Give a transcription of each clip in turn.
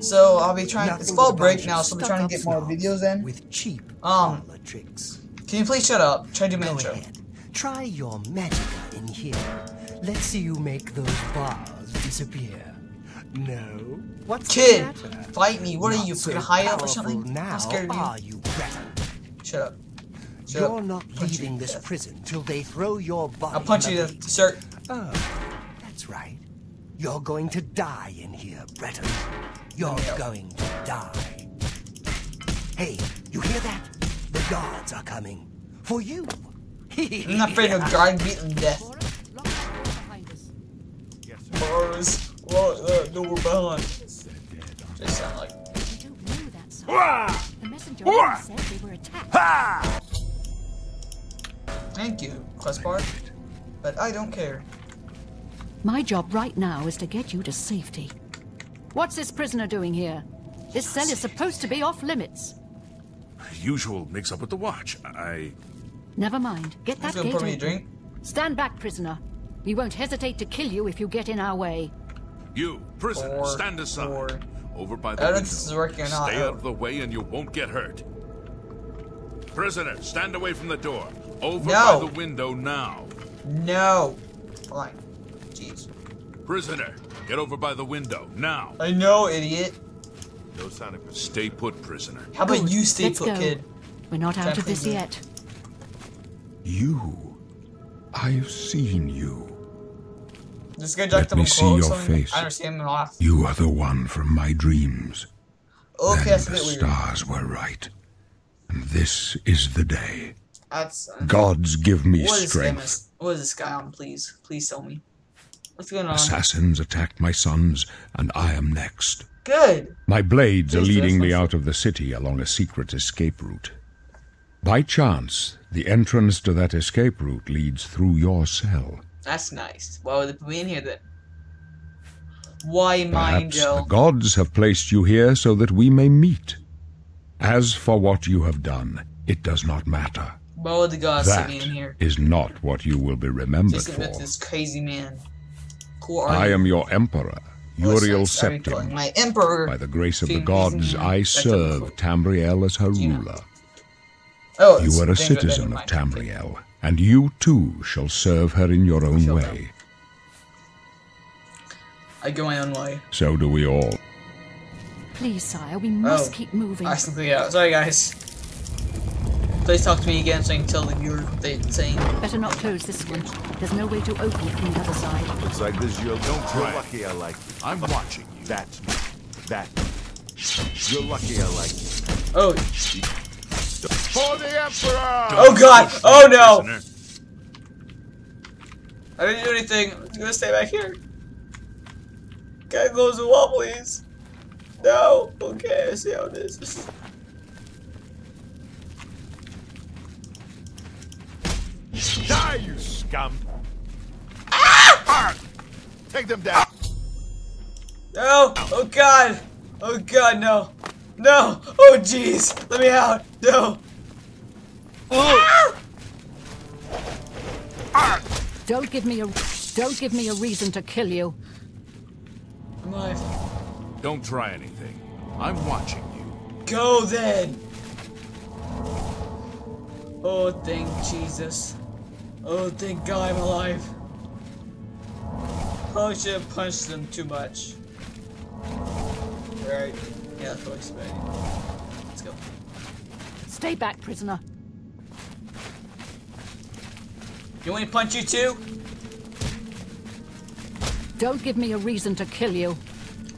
So I'll be trying. It's fall break now, so I'll be trying to get more videos in. With cheap Um, tricks. Can you please shut up? Try to do my intro. ahead. Try your magic in here. Let's see you make those bars disappear. No? What's Kid, fight me. What are Not you, so high up or something? Now, I'm scared of you. are you? Shut up. Shut You're up. not Punch leaving this death. prison till they throw your body. I'll punch you the to start. Oh, that's right. You're going to die in here, Breton. You're going to die. Hey, you hear that? The guards are coming. For you. I'm not afraid of dry beaten death. Bars. Well, uh, no, we're behind. Just sound like. I don't know that song. The messenger said they were attacked. Thank you, Questbar. But I don't care. My job right now is to get you to safety. What's this prisoner doing here? This cell is supposed to be off limits. Usual mix up with the watch. I. Never mind. Get that gate pour me a open. drink? Stand back, prisoner. We won't hesitate to kill you if you get in our way. You, prisoner, Four, stand aside. four. Over by I the don't window. this is working or not. Stay Oh. out of the way and you won't get hurt. Prisoner, stand away from the door. Over No. by the window now. No. Fine. Jeez. Prisoner, get over by the window now. I know, idiot. No sign of Stay put, prisoner. How about Good. you stay Let's put, go. kid? We're not out of this Definitely. yet. You. I've seen you. Just get Let me see your face. I understand him off. You are the one from my dreams. Okay, then that's a the bit weird. stars were right. And this is the day. That's. Uh, Gods give me what is strength. this? What is this guy on? Please, please tell me. What's going on? Assassins attacked my sons, and I am next. Good. My blades are leading me out of the city along a secret escape route. By chance, the entrance to that escape route leads through your cell. That's nice. Why would they put me in here then? Why mine, Perhaps Joe? the gods have placed you here so that we may meet. As for what you have done, it does not matter. Why would the gods That put in here? is not what you will be remembered Just for. admit this crazy man. Who are I you? am your emperor, oh, What's Uriel next? Are Septim. My emperor. By the grace of the gods, I serve a- Tamriel as her Yeah. ruler. oh, You are a citizen of mind. Tamriel, and you too shall serve her in your own Shall way. I go my own way. So do we all. Please, sire, we must Oh. keep moving. I simply out. Sorry, guys. Please talk to me again so I can tell the viewer what they're saying. Better not close this one. There's no way to open it from the other side. Looks like this you're, Don't you're try lucky I like you. I'm watching you. That. That. You're lucky I like you. Oh, For the Emperor! oh God! Oh no! Prisoner. I didn't do anything. I'm gonna stay back here. Can I close the wall, please? No. Okay, I see how it is. Die, you scum! Ah! Take them down! No! Oh God! Oh God, no! No! Oh jeez! Let me out! No! Don't give me a don't give me a reason to kill you. I'm alive. Don't try anything. I'm watching you. Go then! Oh, thank Jesus. Oh, thank God I'm alive. Probably should have punched them too much. Right. Yeah, that's what I expected. Let's go. Stay back, prisoner. You want me to punch you too? Don't give me a reason to kill you.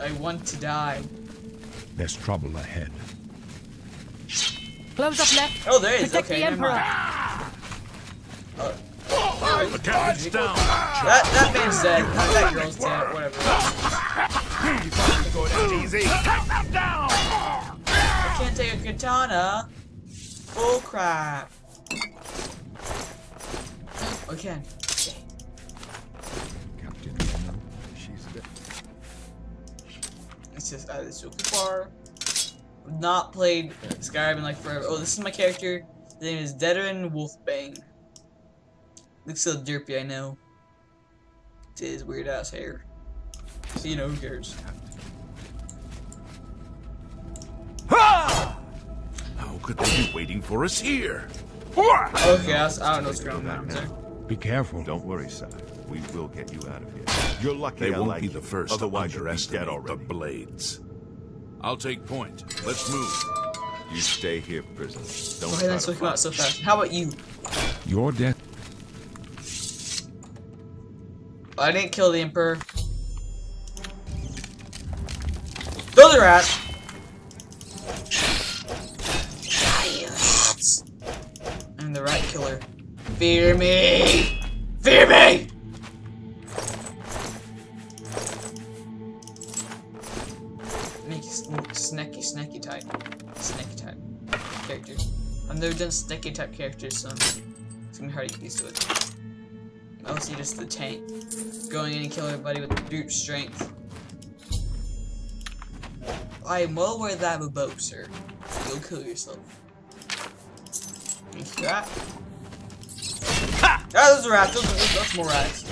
I want to die. There's trouble ahead. Close up left. Oh, there is. Protect okay, the never emperor. Uh, mind. The captain's down. That that man's dead. That girl's dead. Whatever. Easy! I can't take a katana. Bull crap. I can. Okay. Captain She's dead. It's just uh, this super far. Not played Skyrim in like forever. Oh, this is my character. His name is Dederan Wolf-Bane. Looks so derpy, I know. It's his weird ass hair. So, you know, who cares? Ah! How could they be waiting for us here? Okay, I, I don't know what's going on. Be careful. Don't worry, Sai. We will get you out of here. You're lucky they I won't like be the first. Otherwise, you're dead already. The blades. I'll take point. Let's move. You stay here, prisoner. Don't. Okay, that's why so fast. How about you? Your death. I didn't kill the Emperor. Those are rats! I'm the rat killer. Fear me! Fear me! Snacky, snacky type. Snacky type Characters. I've never done snacky type characters, so it's gonna be hard to get used to it. Mostly just the tank. Going in and kill everybody with brute strength. I am well aware that I have a bow, sir. Go kill yourself. Thank you, rat. Ah, those are rats. Those, those, that's more rats.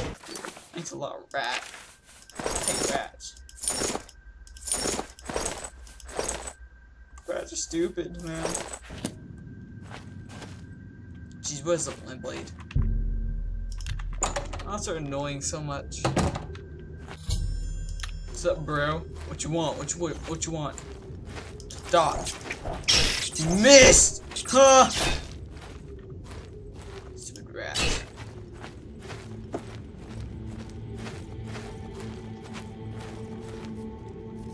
Thanks a lot, rat. Rats. Rats are stupid, man. Jeez, what is my blade? That's so annoying so much. What's up, bro? What you want? What you what, what you want? Dodge. Missed! Huh? Stupid rat.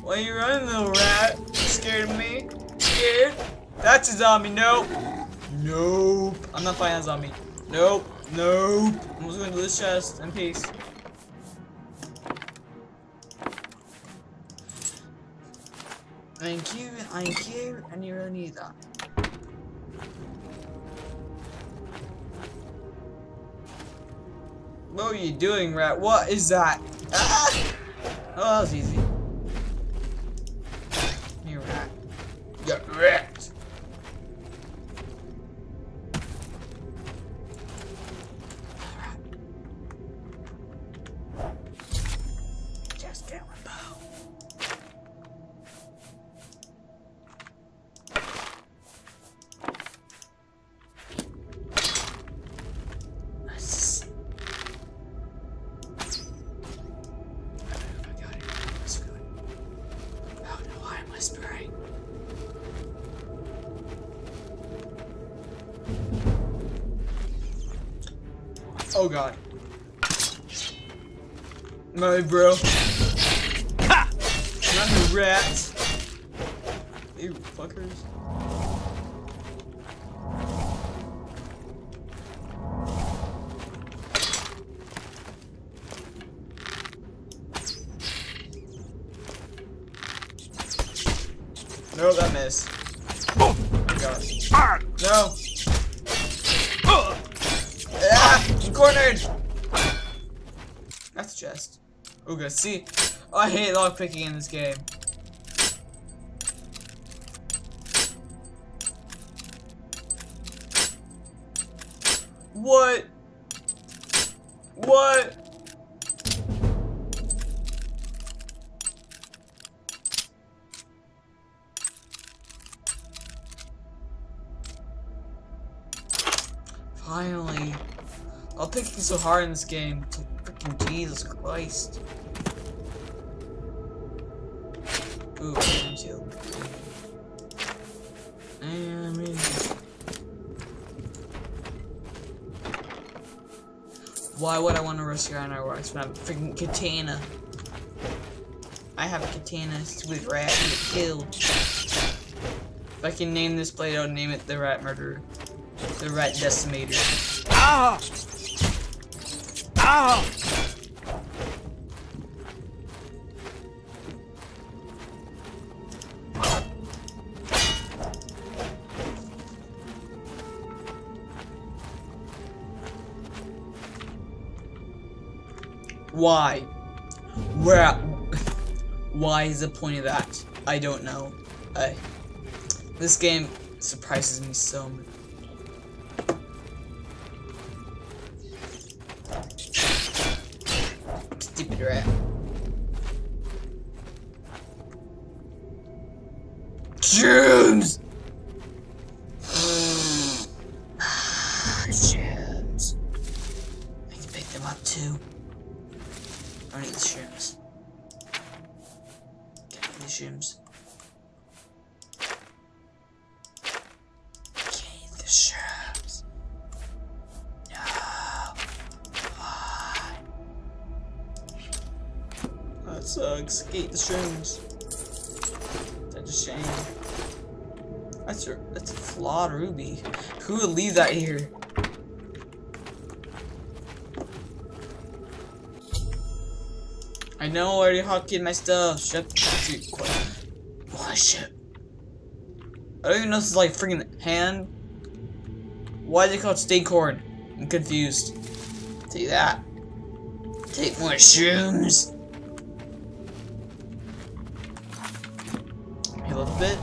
Why you running, little rat? You scared of me? Scared? That's a zombie. Nope. Nope. I'm not fighting a zombie. Nope. Nope. I'm just going to this chest in peace. Thank you, thank you, and you really need that. What are you doing, rat? What is that? Ah! Oh, that was easy. You rat. You rat. Oh god. My bro. Ha! Not the rats. You fuckers. See, I hate lockpicking in this game. What? What? Finally. I'll picking so hard in this game. Freaking Jesus Christ. Ooh, I'm shield. And me. Why would I want to risk your honor works when I have a freaking katana? I have a katana, stupid rat, get killed. If I can name this blade, I'll name it the Rat Murderer. The Rat Decimator. Ah! Ah! Why? Where? Why is the point of that? I don't know. I. This game surprises me so much. Stupid rat. James! I need shims. Get the shims. Get the shims. No. Sucks. Get the shims. That's a shame. That's a, that's a flawed ruby. Who would leave that here? I know already hotkeyed my stuff. Shut the fuck Why shit? I don't even know this is like freaking hand. Why is it called stay corn? I'm confused. Take that. Take more shrooms. A little bit.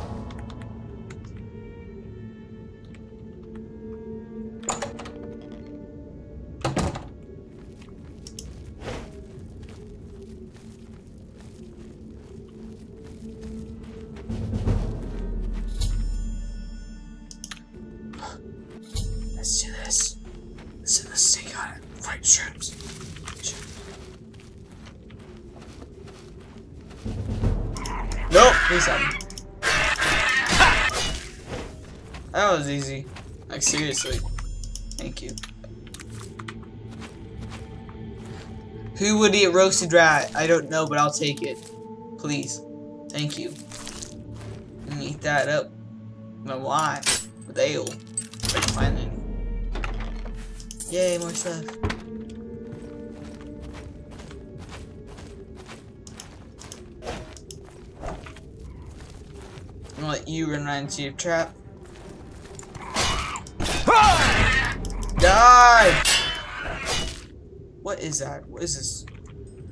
That was easy. Like seriously. Thank you. Who would eat roasted rat? I don't know, but I'll take it. Please. Thank you. And eat that up. No, why? With ale. I can find any. Yay, more stuff. You run right into your trap. Die! What is that? What is this?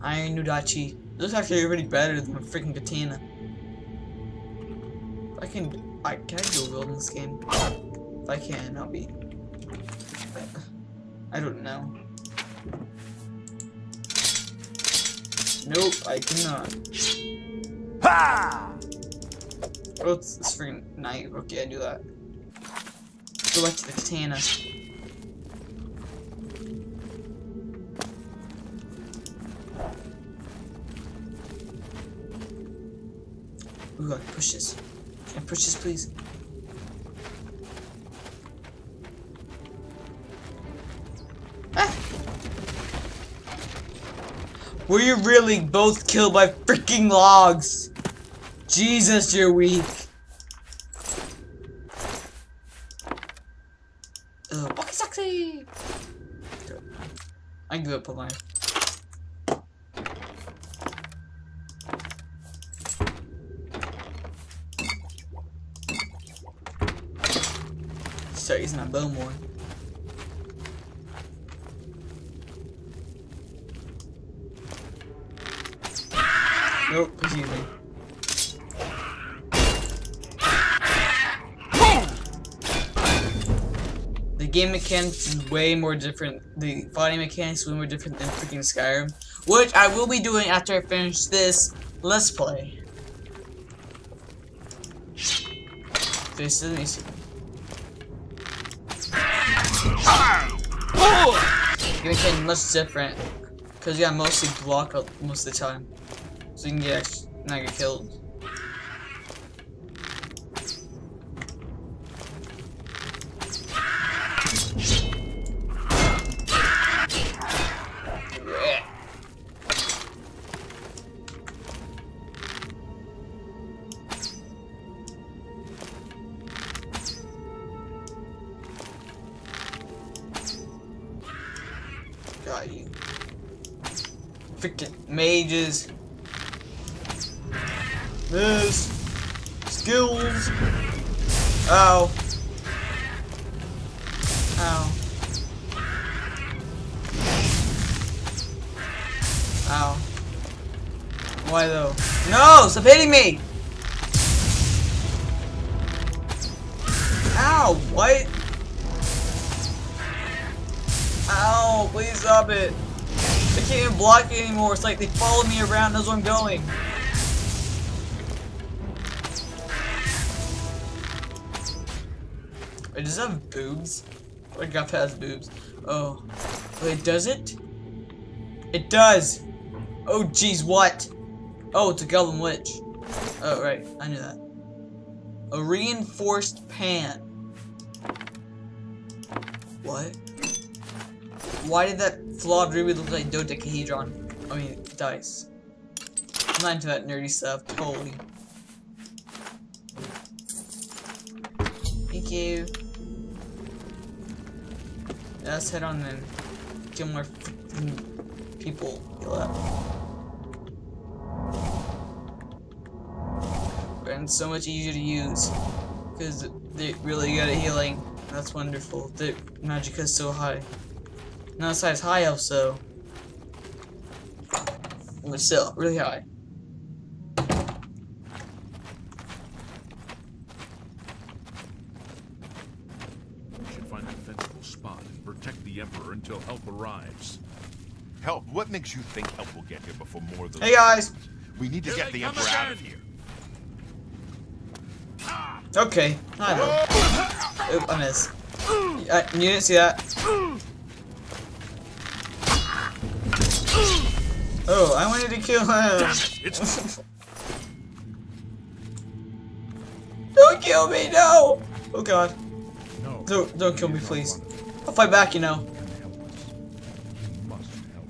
Iron Nudachi. This is actually already better than a freaking katana. I can I can I a build in this game? If I can, I'll be I don't know. Nope, I cannot. Ha! Oh, it's, it's freaking night. Okay, I do that. Go back to the katana. Ooh, I push this. Can I push this, please? Ah! Were you really both killed by freaking logs? Jesus, you're weak. Oh, Ugh, walkie sexy. I can give up on life. Start using my bow The game mechanics is way more different. The fighting mechanics way more different than freaking Skyrim, which I will be doing after I finish this Let's Play. This is me. Game mechanics much different because you got mostly block most of the time, so you can get not get killed. Freaking mages. This. Skills. Ow. Ow. Ow. Why though? No! Stop hitting me! Ow! What? Ow! Please stop it! I can't even block anymore. It's like they follow me around. Knows where I'm going. Does it have boobs? I got past boobs. Oh. Wait, does it? It does! Oh jeez, what? Oh, it's a Goblin Witch. Oh, right. I knew that. A reinforced pan. What? Why did that flawed ruby look like dodecahedron? I mean, dice. I'm not into that nerdy stuff, totally. Thank you. Let's head on and kill more people. And so much easier to use. Because they're really good at healing. That's wonderful. The magic is so high. Not as high as high elf, so. But still, really high. We should find a defensible spot and protect the Emperor until help arrives. Help? What makes you think help will get here before more of those... Hey guys! We need to Here get the come Emperor out of here. Okay, I know. Oop, I missed. Uh, you didn't see that? Oh, I wanted to kill him. Damn it! It's Don't kill me, no! Oh god. No. Don't, don't kill me, please. I'll fight back, you know. You must help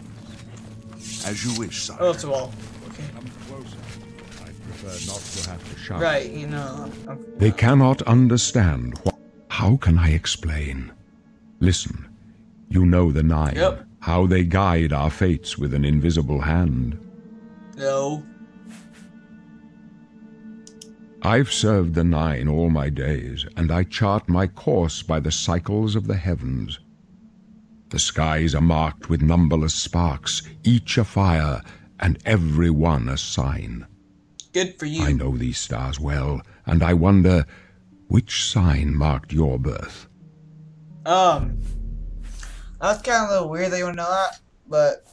us. As you wish, sire. Oh, it's a wall. Okay. Come closer. I prefer not to have to shout. Right, you know. I'm, They cannot understand. Wh- How can I explain? Listen, you know the Nine. Yep. How they guide our fates with an invisible hand. no. I've served the Nine all my days, and I chart my course by the cycles of the heavens. The skies are marked with numberless sparks, each a fire, and every one a sign. Good for you. I know these stars well, and I wonder which sign marked your birth. Um, that's kind of a little weird that you would know that, but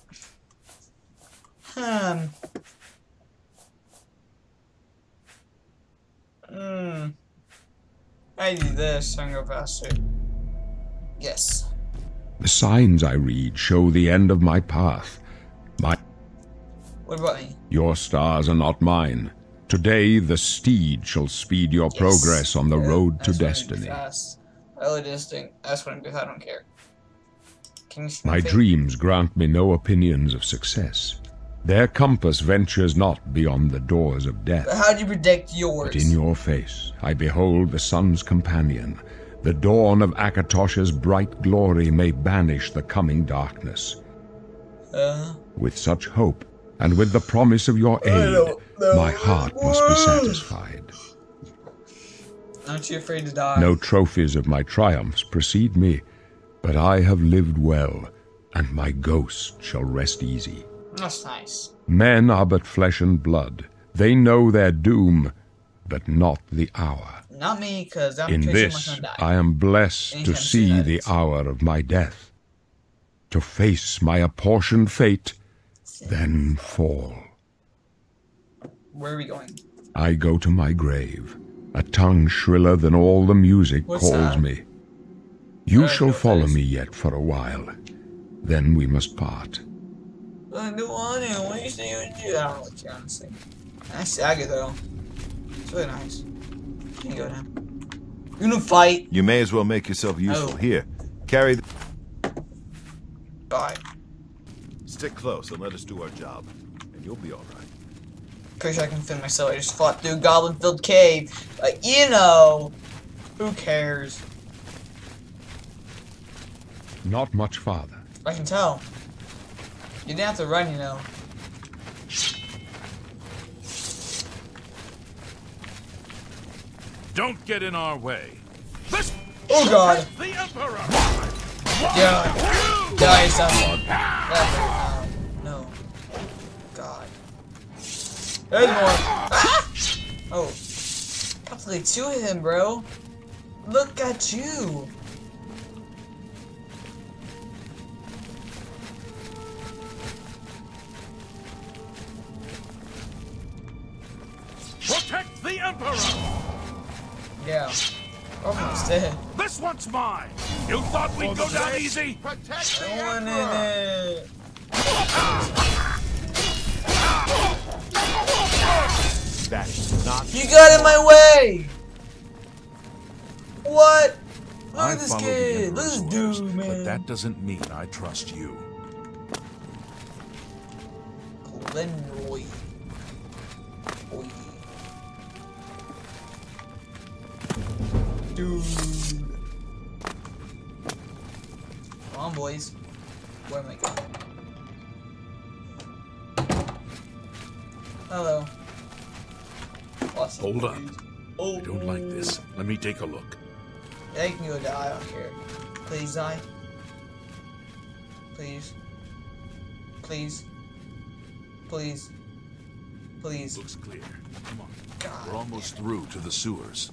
hmm, hmm. I do this. I can go faster. Yes. The signs I read show the end of my path. My What about me? your stars are not mine. Today the steed shall speed your progress on the road to just destiny. Fast. I really distinct. I just want to. I don't care. Can you My my dreams grant me no opinions of success. Their compass ventures not beyond the doors of death. But how do you predict yours? But in your face I behold the sun's companion. The dawn of Akatosh's bright glory may banish the coming darkness. Uh, With such hope, and with the promise of your aid, my heart must be satisfied. aren't you afraid to die? No trophies of my triumphs precede me, but I have lived well, and my ghost shall rest easy. That's nice. Men are but flesh and blood. They know their doom, but not the hour. Not me, because I'm In this, I'm gonna die. I am blessed to Anytime see the is. hour of my death, to face my apportioned fate, then fall. Where are we going? I go to my grave, a tongue shriller than all the music What's calls that? me. You I don't know shall follow me yet for a while, then we must part. I don't want to. What do you think you would do? I don't really care, honestly. Nice dagger, though. It's really nice. You can go now. You gonna fight? You may as well make yourself oh. useful. Oh. Here, carry the... Bye. Stick close and let us do our job, and you'll be all right. Pretty sure I can fit myself. I just fought through a goblin-filled cave. Like, you know. Who cares? Not much farther. I can tell. You didn't have to run, you know. Don't get in our way. This Oh god. the Emperor. Yeah. Die, son. That- No. God. There's more. Ah! Oh. Probably two of him, bro. Look at you. This one's mine. You thought we'd go down easy? Protect I wanted it. That is not. You got in my way! What? Look I at this kid. Look at Emperor's this orders, dude, man. But that doesn't mean I trust you. Glenroy. Dude. Come on, boys. Where am I going? Hello. Awesome. Hold up. Oh, I don't like this. Let me take a look. Yeah, you can go die out here. Please die. Please. Please. Please. Please. Looks clear. Come on. God. We're almost through to the sewers.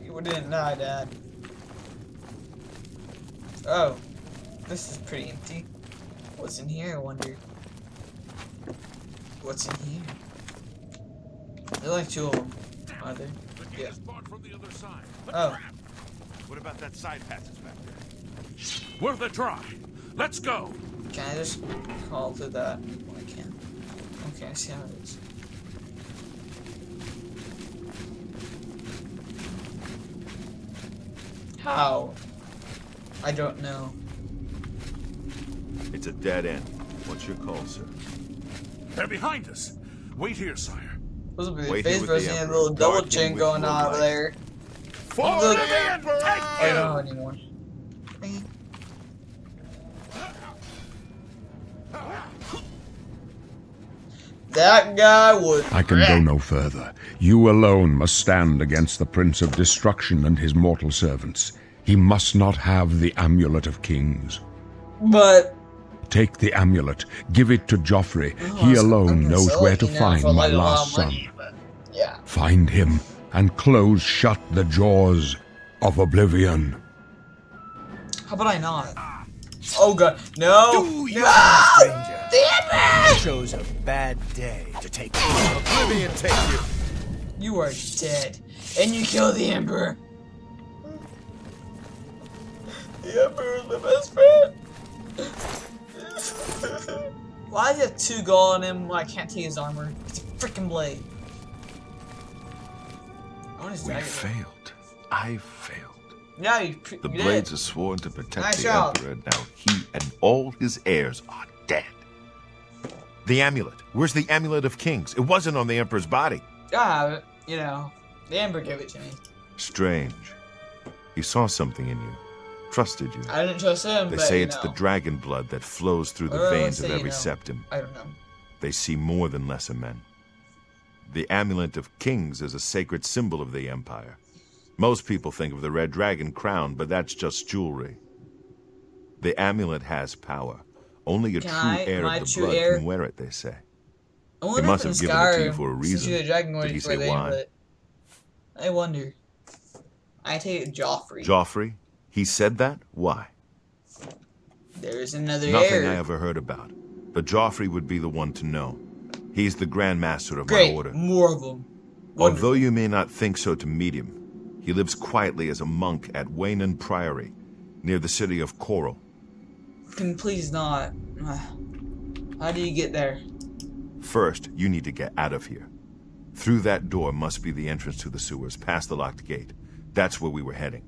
You didn't die, Dad. Oh. This is pretty empty. What's in here, I wonder? What's in here? There are like two of them, are there? The Yeah. is from the other side. Oh. What about that side passage back there? Worth a try. Let's go. Can I just call to that? Oh, I can. Okay, I see how it is. How? I don't know. It's a dead end. What's your call, sir? They're behind us. Wait here, sire. This will be the Wait here face with the versus a little double Guard chin going on over there. Fall Look. to the Emperor! I don't know anymore. That guy would. I can go no further. You alone must stand against the Prince of Destruction and his mortal servants. He must not have the Amulet of Kings. But Take the amulet, give it to Jauffre. Oh, he alone knows where to find my like, a lot last of son. money, but, Yeah. Find him and close shut the jaws of oblivion. How about I not? Oh god, no! Do your no! stranger. Damn it! Chose a bad day to take. Oblivion take you! You are dead, and you killed the Emperor. The Emperor is my best friend. Why does he have two gold on him when I can't take his armor? It's a freaking blade. I want his We dagger. failed. I failed. Yeah, you, pre- The you Blades did. are sworn to protect Nice the job. Emperor. Now he and all his heirs are dead. The amulet. Where's the amulet of kings? It wasn't on the Emperor's body. Ah. You know, the Emperor gave it to me. Strange. He saw something in you. Trusted you. I didn't trust him, They say you it's the dragon blood that flows through the Well, veins of you every know. Septim. I don't know. They see more than lesser men. The amulet of kings is a sacred symbol of the empire. Most people think of the red dragon crown, but that's just jewelry. The amulet has power. Only a Can true I- heir of the blood heir? can wear it, they say. I wonder must have given it to you for a reason. Did he say why? I wonder. I take Jauffre. Jauffre? He said that? Why? There's another Nothing. I ever heard about. But Jauffre would be the one to know. He's the Grand Master of Great, my order. more of them. Although you may not think so to meet him, he lives quietly as a monk at Weynon Priory, near the city of Chorrol. Can please not. How do you get there? First, you need to get out of here. Through that door must be the entrance to the sewers, past the locked gate. That's where we were heading.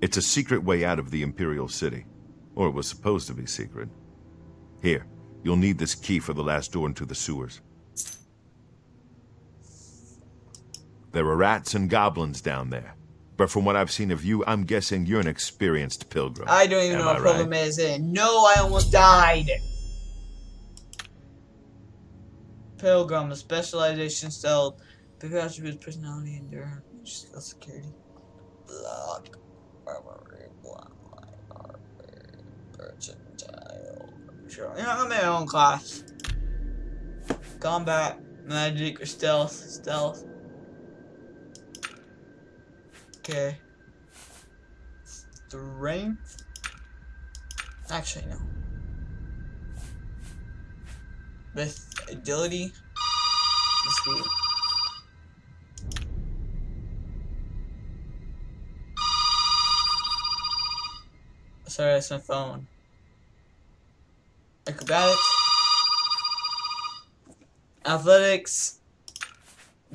It's a secret way out of the Imperial City. Or it was supposed to be secret. Here, you'll need this key for the last door into the sewers. There are rats and goblins down there. But from what I've seen of you, I'm guessing you're an experienced pilgrim. I don't even Am know what problem right? is in. No, I almost died. Pilgrim, specialization stealth, big attributes, personality, endurance, skill, security, block, armory, bloodline, armor, mercantile. Sure, you I'm in my own class. Combat, magic, or stealth, stealth. Okay. Strength. Actually, no. With agility, and speed. Sorry, that's my phone. Acrobatics. Athletics.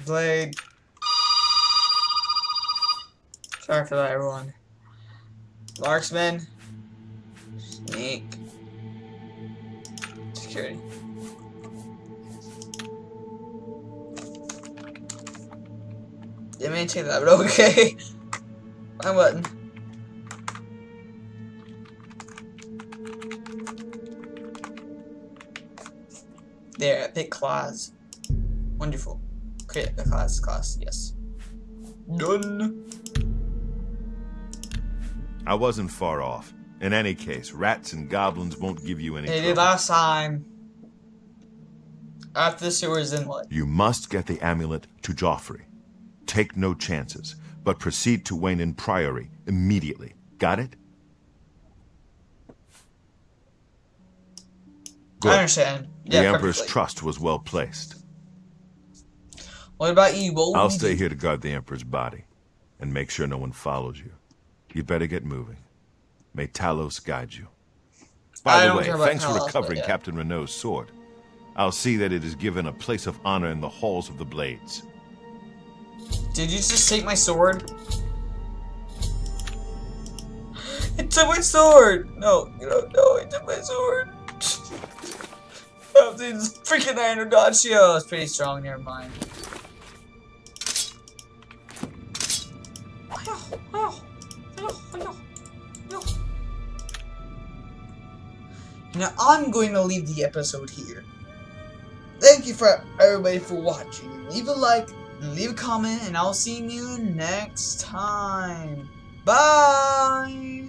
Blade. Sorry for that, everyone. Marksman. Sneak. Security. Didn't mean to take that, but okay. My button. There, pick class. Wonderful. Create a class, class, yes. Done. I wasn't far off. In any case, rats and goblins won't give you any They did last time. After the sewers inlet. You must get the amulet to Jauffre. Take no chances, but proceed to Weynon Priory immediately. Got it? I understand. The Yeah, Emperor's perfectly. trust was well placed. What about you? What I'll stay do? here to guard the Emperor's body and make sure no one follows you. You better get moving. May Talos guide you. I By the way, thanks for Talos, but recovering yeah. Captain Renault's sword. I'll see that it is given a place of honor in the halls of the Blades. Did you just take my sword? It took my sword! No, you know, no, it took my sword. This freaking Iron Dodgio is pretty strong, never mind. Now I'm going to leave the episode here. Thank you for everybody for watching. Leave a like, leave a comment, and I'll see you next time. Bye!